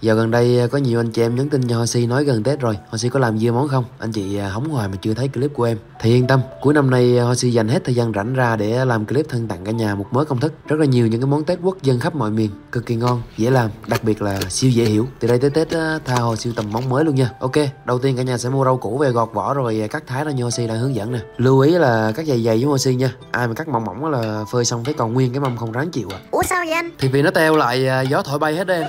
Giờ gần đây có nhiều anh chị em nhắn tin cho Hoshi nói gần Tết rồi. Hoshi có làm dưa món không? Anh chị à, hóng hoài mà chưa thấy clip của em. Thì yên tâm, cuối năm nay Hoshi dành hết thời gian rảnh ra để làm clip thân tặng cả nhà một mớ công thức. Rất là nhiều những cái món Tết quốc dân khắp mọi miền Cực kỳ ngon, dễ làm, đặc biệt là siêu dễ hiểu. Từ đây tới Tết tha hồ siêu tầm món mới luôn nha. Ok, đầu tiên cả nhà sẽ mua rau củ về gọt vỏ rồi cắt thái ra như Hoshi đang hướng dẫn nè. Lưu ý là cắt dày dày với Hoshi nha. Ai mà cắt mỏng mỏng là phơi xong thấy còn nguyên cái mâm không ráng chịu à. Ủa sao vậy anh? Thì vì nó teo lại à, gió thổi bay hết em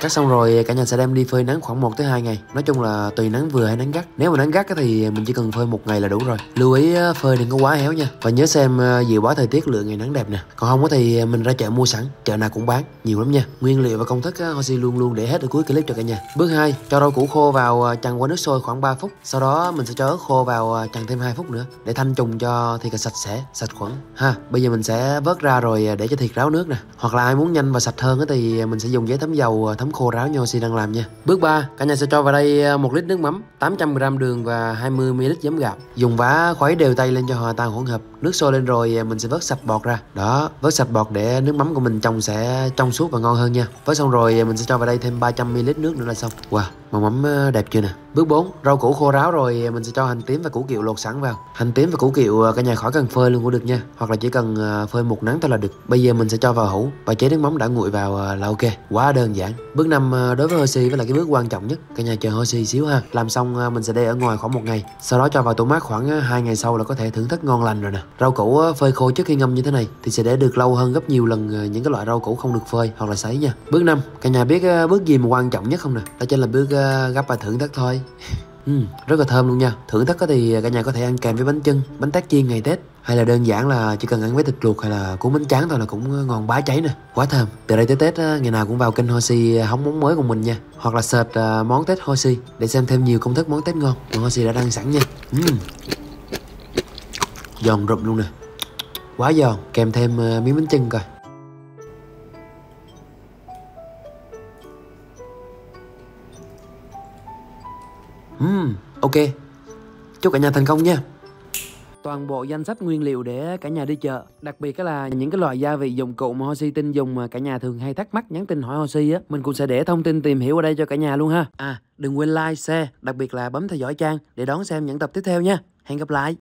Cắt xong rồi cả nhà sẽ đem đi phơi nắng khoảng 1 tới 2 ngày. Nói chung là tùy nắng vừa hay nắng gắt. Nếu mà nắng gắt thì mình chỉ cần phơi một ngày là đủ rồi. Lưu ý phơi đừng có quá héo nha. Và nhớ xem dự báo thời tiết lựa ngày nắng đẹp nè. Còn không thì mình ra chợ mua sẵn, chợ nào cũng bán, nhiều lắm nha. Nguyên liệu và công thức Hoshi luôn luôn để hết ở cuối clip cho cả nhà. Bước 2, cho rau củ khô vào à, chần qua nước sôi khoảng 3 phút. Sau đó mình sẽ cho ớt khô vào à, chần thêm 2 phút nữa để thanh trùng cho thịt sạch sẽ, sạch khuẩn. Ha, bây giờ mình sẽ vớt ra rồi à, để cho thịt ráo nước nè. Hoặc là ai muốn nhanh và sạch hơn thì mình sẽ dùng giấy thấm dầu thấm khô ráo như Hoshi đang làm nha. Bước 3, cả nhà sẽ cho vào đây à, 1 lít nước mắm, 800g đường và 20ml giấm gạo. Dùng vá khuấy đều tay lên cho hòa tan hỗn hợp. Nước sôi lên rồi à, mình sẽ vớt sạch bọt ra. Đó, vớt sạch bọt để nước mắm của mình trong sẽ trong suốt và ngon hơn nha. Vớt xong rồi à, mình sẽ cho vào đây thêm 300ml nước nữa là xong. Wow, màu mắm đẹp chưa nè. Bước 4, rau củ khô ráo rồi mình sẽ cho hành tím và củ kiệu lột sẵn vào. Hành tím và củ kiệu à, cả nhà khỏi cần phơi luôn cũng được nha, hoặc là chỉ cần à, phơi một nắng thôi là được. Bây giờ mình sẽ cho vào hũ và chế nước mắm đã nguội vào à, là ok. Quá đơn giản. Bước 5 đối với Hoshi với là cái bước quan trọng nhất. Cả nhà chờ Hoshi xíu ha. Làm xong mình sẽ để ở ngoài khoảng một ngày. Sau đó cho vào tủ mát khoảng 2 ngày sau là có thể thưởng thức ngon lành rồi nè. Rau củ phơi khô trước khi ngâm như thế này thì sẽ để được lâu hơn gấp nhiều lần những cái loại rau củ không được phơi hoặc là sấy nha. Bước 5, cả nhà biết bước gì mà quan trọng nhất không nè? Đó chính là bước gấp và thưởng thức thôi. Ừ, rất là thơm luôn nha. Thưởng thức thì cả nhà có thể ăn kèm với bánh chưng Bánh tét chiên ngày Tết. Hay là đơn giản là chỉ cần ăn với thịt luộc hay là cuốn bánh tráng thôi là cũng ngon bá cháy nè. Quá thơm. Từ đây tới Tết ngày nào cũng vào kênh Hoshi à, hóng món mới của mình nha. Hoặc là search à, món Tết Hoshi Để xem thêm nhiều công thức món Tết ngon Mà Hoshi đã đăng sẵn nha. Ừ. Giòn rụm luôn nè. Quá giòn. Kèm thêm à, miếng bánh chưng coi. Uhm, ok. Chúc cả nhà thành công nha. Toàn bộ danh sách nguyên liệu để cả nhà đi chợ Đặc biệt là những cái loại gia vị dụng cụ mà Hoshi tin dùng mà cả nhà thường hay thắc mắc nhắn tin hỏi Hoshi á Mình cũng sẽ để thông tin tìm hiểu ở đây cho cả nhà luôn ha À đừng quên like, share, đặc biệt là bấm theo dõi trang để đón xem những tập tiếp theo nha Hẹn gặp lại